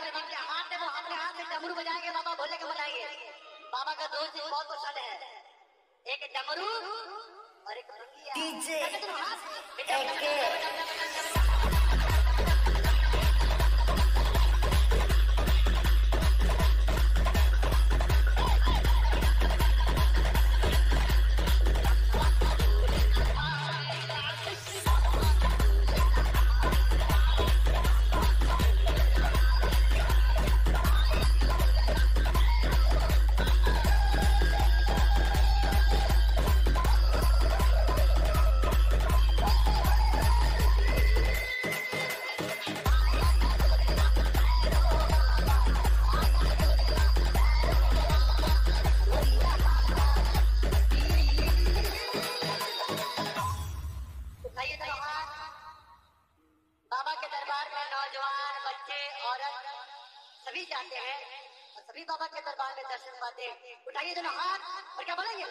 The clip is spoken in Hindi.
दरबार में जिनके हाथ वो अपने हाथ से डमरू बजाएँगे बाबा भोले के बनाएँगे बाबा का दोस्त बहुत पसंद है। एक डमरू और एक डीजे। औरत सभी जाते हैं और सभी बाबा के दरबार में दर्शन पाते हैं उठाइए दोनों हाथ और क्या बोलेंगे